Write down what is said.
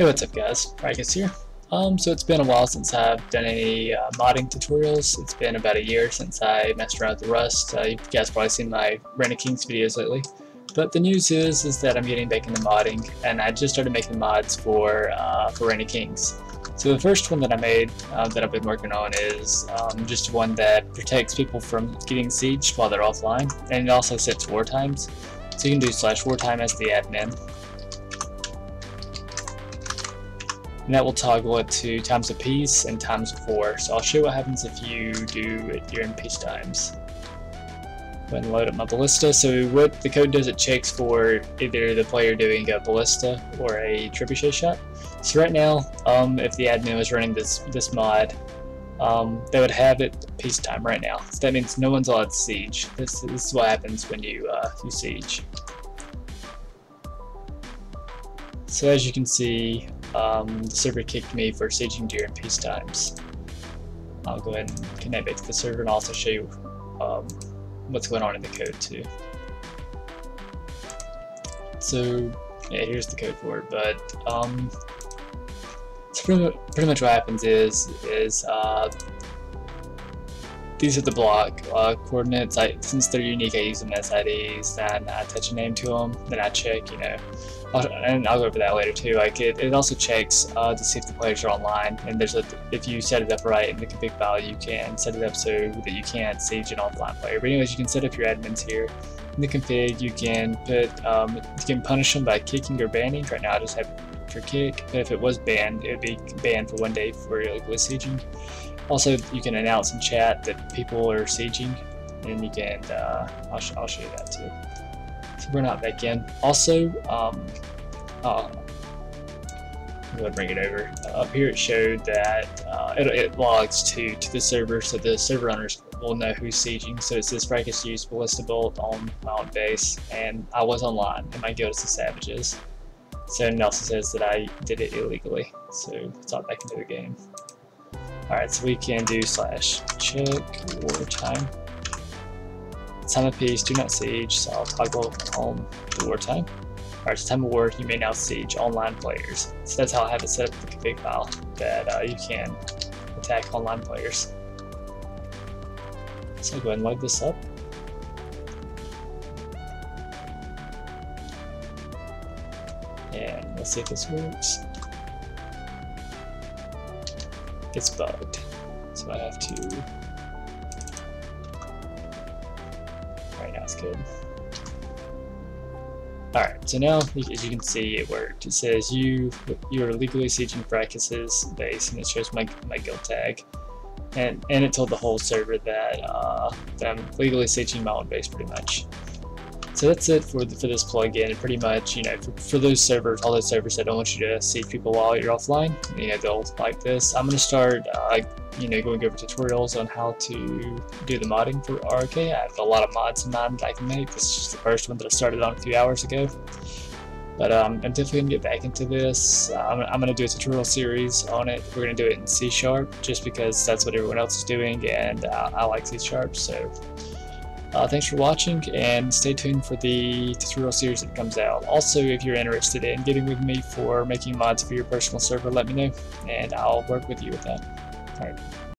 Hey, what's up guys? Fraccas here. Um, so it's been a while since I've done any uh, modding tutorials. It's been about a year since I messed around with the Rust. Uh, you guys probably seen my of Kings videos lately. But the news is is that I'm getting back into modding, and I just started making mods for uh, for of Kings. So the first one that I made uh, that I've been working on is um, just one that protects people from getting sieged while they're offline, and it also sets war times. So you can do slash wartime as the admin, and that will toggle it to times of peace and times of war. So I'll show you what happens if you do it during peace times. Go ahead and load up my ballista. So what the code does, it checks for either the player doing a ballista or a trebuchet shot. So right now, um, if the admin was running this this mod, um, they would have it peacetime right now. So that means no one's allowed to siege. This, this is what happens when you uh, you siege. So as you can see, um, the server kicked me for sieging during peace times. I'll go ahead and connect back to the server and also show you um, what's going on in the code too. So yeah, here's the code for it, but um, so pretty, pretty much what happens is is uh, these are the block uh, coordinates. I, since they're unique, I use them as IDs, and I attach a name to them. Then I check, you know, and I'll go over that later too. Like it, it also checks uh, to see if the players are online. And there's a, if you set it up right in the config file, you can set it up so that you can't siege an offline player. But anyways, you can set up your admins here. In the config, you can put, um, you can punish them by kicking or banning. Right now, I just have for kick. But if it was banned, it would be banned for one day for illegally sieging. Also, you can announce in chat that people are sieging, and you can, uh, I'll, sh I'll, show you that too. We're not back in. Also, um, uh, I'm to bring it over. Uh, up here it showed that uh, it, it, logs to, to the server, so the server owners will know who's sieging. So it says Fraccas used Ballista Bolt on my own base, and I was online, and my guild is the Savages. So also says that I did it illegally, so it's not back into the game. Alright, so we can do slash check war time. Time of peace, do not siege, so I'll toggle on the war time. Alright, so time of war, you may now siege online players. So that's how I have it set up the config file, that uh, you can attack online players. So I'll go ahead and load this up. And let's see if this works it's bugged. So I have to... Right now it's good. Alright, so now, as you can see, it worked. It says you you are legally sieging Fraccas's base, and it shows my, my guild tag. And, and it told the whole server that, uh, that I'm legally sieging my own base, pretty much. So that's it for, the, for this plugin. Pretty much, you know, for, for, those servers, all those servers that don't want you to see people while you're offline, you know, they'll like this. I'm going to start, uh, you know, going over tutorials on how to do the modding for RK. I have a lot of mods in mind that I can make. This is just the first one that I started on a few hours ago. But um, I'm definitely going to get back into this. Uh, I'm, I'm going to do a tutorial series on it. We're going to do it in C Sharp just because that's what everyone else is doing and uh, I like C Sharp. So uh, thanks for watching and stay tuned for the tutorial series that comes out. Also, if you're interested in getting with me for making mods for your personal server, let me know and I'll work with you with that. Alright.